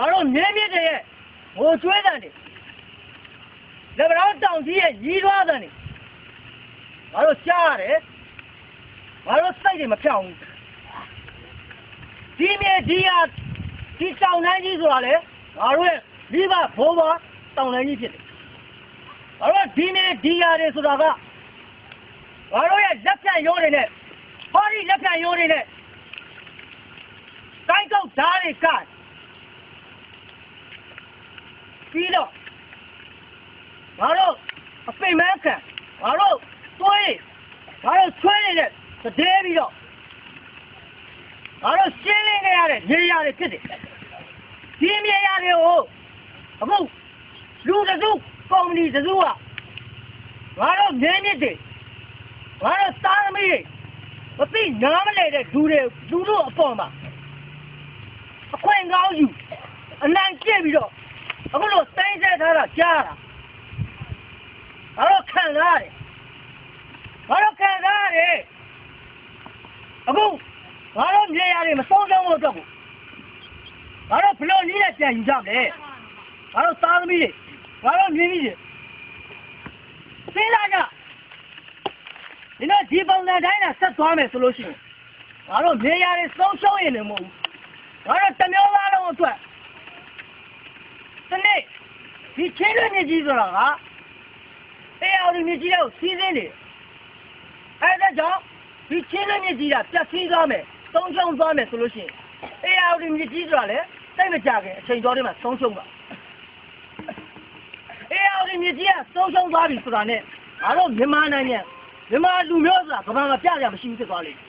ငါတို့မြင်းမြစ်တွေရဲ့ငိုကျွေးတဲ့နေလက်ဗရောင်းတောင်ကြီးရဲ့ရီးသွားတဲ့နေငါတို့ကြားရတယ်ငါတို့စိတ်တွေမဖြောင်းဘူးဒီမြေဒီဟာဒီတောင်တန်းကြီးဆိုတာလေငါတို့ရဲ့မိဘဘိုးဘွားတောင်တန်းကြီးဖြစ်တယ်ငါတို့ဒီမြေဒီဟာတွေဆိုတာကငါတို့ရဲ့လက်ဖြတ်ရိုးတွေနဲ့ဟောဒီလက်ဖြတ်ရိုးတွေနဲ့ကိုင်းကောက်ဓာတ်တွေက ပြီးတော့ငါတို့အပိန်မခံငါတို့သွေးငါတို့ဆွဲနေတဲ့သတဲပြီးတော့ငါတို့ရှင်းလင်းနေရတဲ့နေရာတွေဖြစ်တယ်ဒီမြေရာတွေကိုအခုလူတစ်စုကော်မတီတစ်စုကငါတို့မြင်းမြစ်တွေငါတို့သားသမီးတွေမသိနားမလဲတဲ့လူတွေလူတို့အပေါ်မှာအခွင့်ကောင်းယူအနိုင်ကျင့်ပြီးတော့အခုလိုတိုင်းဆ က်ထားတာကြားတာငါတို့ခံစားရတယ်ငါတို့ခံစားရတယ်အခုငါတို့မြေယာတွေမဆုံးဆုံးဖို့အတွက်ကိုငါတို့ဘလို့နည်းနဲ့ပြန်ယူကြမလဲငါတို့သားသမီးတွေငါတို့မြင်းကြီးတွေစဉ်းစားကြဒီတော့ဒီပုံစံတိုင်းနဲ့ဆက်သွားမယ်ဆိုလို့ရှိရင်ငါတို့မြေယာတွေဆုံးရှုံးရင်လည်းမဟုတ်ဘူးငါတို့တစ်မျိုးသားလုံးအတွက်ဒီနေ့ ဒီချင်းလွှင့်မြကြီးဆိုတာကအေးအောင်ဒီမြကြီးတွေကိုစီးစင်းနေတယ်အဲဒါကြောင့်ဒီချင်းလွှင့်မြကြီးကပြတ်စည်းသွားမယ်ဆုံးရှုံးသွားမယ်ဆိုလို့ရှိရင်အေးအောင်ဒီမြကြီးဆိုတာလေစိတ်မကြခင်အချိန်တော်တွေမှာဆုံးရှုံးပါအေးအောင်ဒီမြကြီးကဆုံးရှုံးသွားပြီဆိုတာနဲ့ငါတို့မြန်မာနိုင်ငံမြန်မာလူမျိုးဆိုတာကမ္ဘာမှာပြကြမရှိဘူးဖြစ်သွားလိမ့်မယ်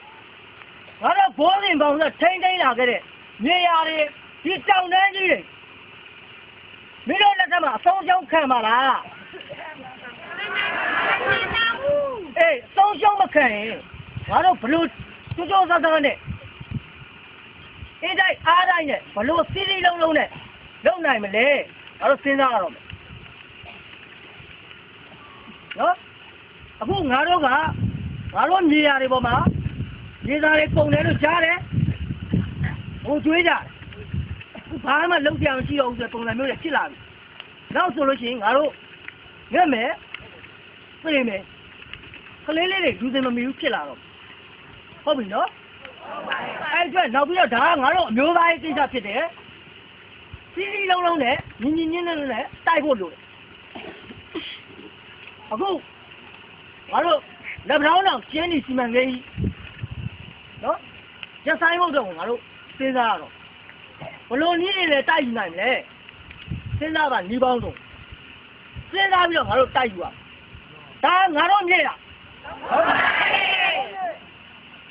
ငါတို့ဘိုးစဉ်ပေါင်းဆိုထိမ့်ထိမ့်လာခဲ့တဲ့မြေယာတွေဒီတောင်တန်းကြီးတွေ မင်းတို့လက်ထက်မှာအဆုံးရှုံးခံပါလားအေးအဆုံးရှုံးမခံရင်ငါတို့ဘလို့ကြိုးကြိုးစားစားနဲ့အင်းတိုင်းအားတိုင်းနဲ့ဘလို့စီးစီးလုံးလုံးနဲ့လုံနိုင်မလဲငါတို့စဉ်းစားရတော့မယ်နော်အခုငါတို့ကငါတို့မြေယာတွေပေါ်မှာမြေသားတွေပုံတယ်လို့ကြားတယ်ဟိုကျွေးကြတယ်အခု ဘာမှလုံးပြမရှိတော့ဘူးဆိုတဲ့ပုံစံမျိုးတွေဖြစ်လာပြီနောက်ဆိုလို့ရှိရင်ငါတို့ငက်မယ်ပြေးမယ်ကလေးလေးတွေဒူးစင်မမီဘူးဖြစ်လာတော့ဟုတ်ပြီနော်အဲ့အတွက်နောက်ပြီးတော့ဒါကငါတို့အမျိုးသားရေးကိစ္စဖြစ်တယ်စီးစီးလုံးလုံးနဲ့ညီညီညင်းညင်းနဲ့တိုက်ဖို့လိုတယ်အခုငါတို့လက်ဗရောင်းအောင်ကျင်းနေစီမံကိန်းကြီးနော်ရဆိုင်ဖို့တော့ငါတို့စဉ်းစားရတော့ ဘလို့နည်းနေလဲတိုက်ယူနိုင်မလဲစဉ်းစားပါနှီးပေါင်းဆုံးစဉ်းစားပြီးတော့ငါတို့တိုက်ယူရဒါငါတို့မြေတာဟုတ်ပါ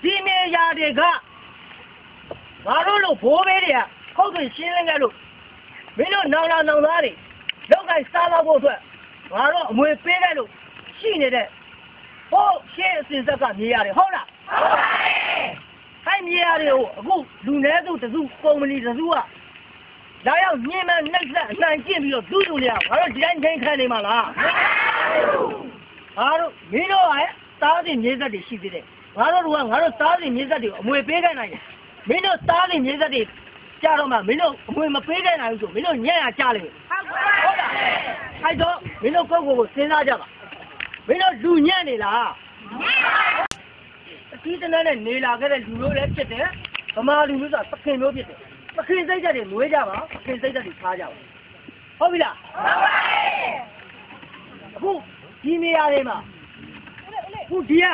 ဒီမြေယာတွေကငါတို့လို့ဘိုးဘေးတွေကခုတ်သွင်းရှင်းလင်းခဲ့လို့မင်းတို့နောင်လာနောင်သားတွေလောက်ကစားတော့ဖို့အတွက်ငါတို့အမွေပေးခဲ့လို့ရှိနေတဲ့ဟိုရှင်းအစင်ဆက်ကမြေရတယ်ဟုတ်လားဟုတ်ပါဘူး ခိုင်မြေရတယ်ကိုအခုလူနည်းစုတစုကုမ္ပဏီတစုကလာရောက်ညင်မနှက်ဆက်အနိုင်ကျင့်ပြီးတော့ဒုဒုနေရငါတို့ဒီတိုင်းထိန်ခံနေမှာလားငါတို့မင်းတို့ကသားစဉ်မြေသက်တွေရှိသေးတယ်ငါတို့ကငါတို့သားစဉ်မြေသက်တွေကိုအမွေပေးခဲ့နိုင်တယ်မင်းတို့သားစဉ်မြေသက်တွေကြတော့မှမင်းတို့အမွေမပေးခဲ့နိုင်ဘူးဆိုမင်းတို့ညံ့ရကြလိမ့်မယ်ဟုတ်လားအဲ့တော့မင်းတို့ကိုယ့်ကိုယ်ကိုစဉ်းစားကြပါမင်းတို့လူညံ့နေလားအ တီးတန်းနဲ့နေလာခဲ့တဲ့လူမျိုးလည်းဖြစ်တယ်ဗမာလူမျိုးဆိုတာသခင်မျိုးဖြစ်တယ်သခင်စိတ်ဓာတ်တွေမွေးကြပါသခင်စိတ်ဓာတ်တွေထားကြပါဟုတ်ပြီလားဟုတ်ပါဘူးအခုဒီနေရာတွေမှာအခုဒီက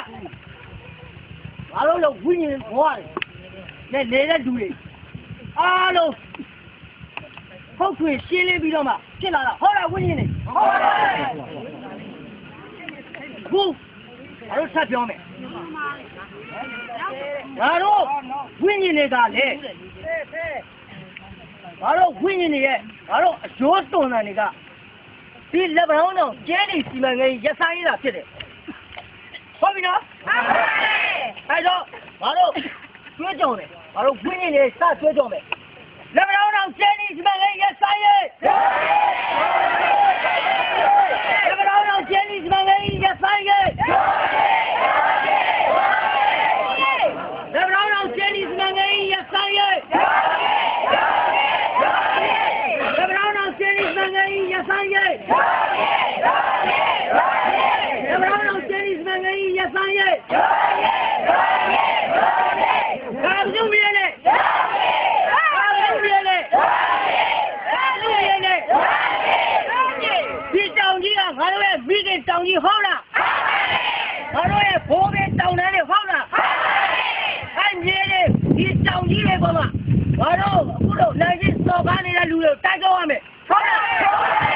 ငါတို့လို့ဝိညာဉ်ဘဝတွေနဲ့နေတဲ့လူတွေအားလုံးဟုတ်ခွေရှင်းလင်းပြီးတော့မှဖြစ်လာတာဟုတ်လားဝိညာဉ်တွေဟုတ်ပါဘူးအခု ငါတို့ဆက်ပြောမယ်ငါတို့ဝိညာဉ်တွေကလည်းငါတို့ဝိညာဉ်တွေရဲ့ငါတို့အကျိုးတွန်တယ်တွေကဒီလက်ဗရောင်းတော့ကျဲနေစီမံကိန်းရဆိုင်ရတာဖြစ်တယ်ဟုတ်ပြီနော်ဟုတ်ပါပြီအဲတော့ငါတို့ကျွေးကြောင်တယ်ငါတို့ဝိညာဉ်တွေစကျွေးကြောင်မယ်လက်ဗရောင်းတော့ကျဲနေစီမံကိန်းရဆိုင်ရလက်ဗရောင်းတော့ကျဲနေစီမံကိန်းရဆိုင်ရလက်ဗရောင်းတော့ကျဲနေစီမံကိန်းရဆိုင်ရ ဟုတ်လားငါ တို့ရဲ့ဘိုးဘေးတောင်တန်းတွေဟုတ်လားအဲ့မြေတွေဒီတောင်ကြီးတွေပေါ်မှာငါတို့အခုတော့နိုင်ကြီးစော်ကားနေတဲ့လူတွေကိုတိုက်